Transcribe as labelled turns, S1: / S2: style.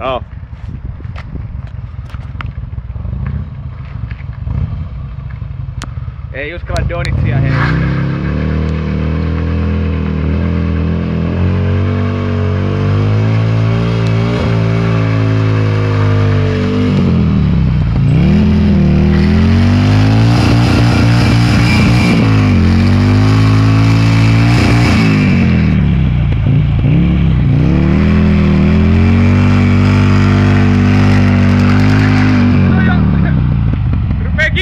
S1: Ja.
S2: Ei uskalla donitsia heittää.